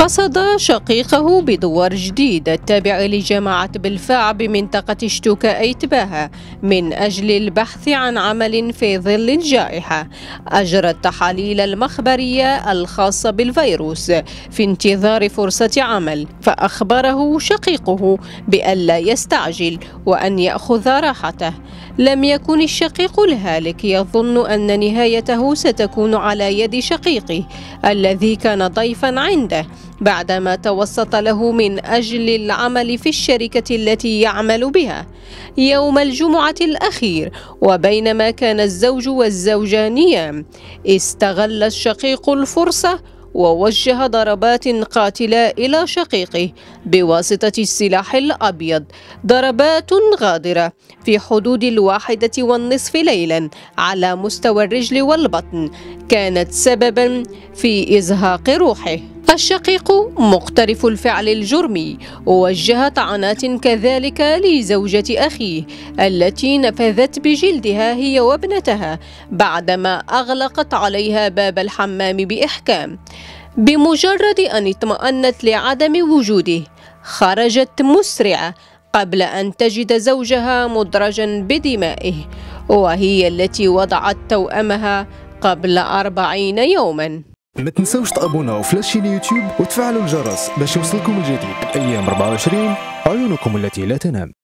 رصد شقيقه بدوار جديد. التابع لجامعة بلفاع بمنطقة شتوكا أيتباها من أجل البحث عن عمل في ظل الجائحة أجرى التحاليل المخبرية الخاصة بالفيروس في انتظار فرصة عمل فأخبره شقيقه بألا يستعجل وأن يأخذ راحته. لم يكن الشقيق الهالك يظن أن نهايته ستكون على يد شقيقه الذي كان ضيفا عنده. بعدما توسط له من أجل العمل في الشركة التي يعمل بها يوم الجمعة الأخير وبينما كان الزوج والزوجة نيام استغل الشقيق الفرصة ووجه ضربات قاتلة إلى شقيقه بواسطة السلاح الأبيض. ضربات غادرة في حدود الواحدة والنصف ليلا على مستوى الرجل والبطن كانت سببا في إزهاق روحه. الشقيق مقترف الفعل الجرمي ووجه طعنات كذلك لزوجة أخيه التي نفذت بجلدها هي وابنتها بعدما أغلقت عليها باب الحمام بإحكام. بمجرد أن اطمأنت لعدم وجوده خرجت مسرعة قبل أن تجد زوجها مدرجا بدمائه وهي التي وضعت توأمها قبل أربعين يوما. ما تنسوش تابوناو في لاشين يوتيوب وتفعلوا الجرس باش يوصلكم الجديد. أيام 24 عيونكم التي لا تنام.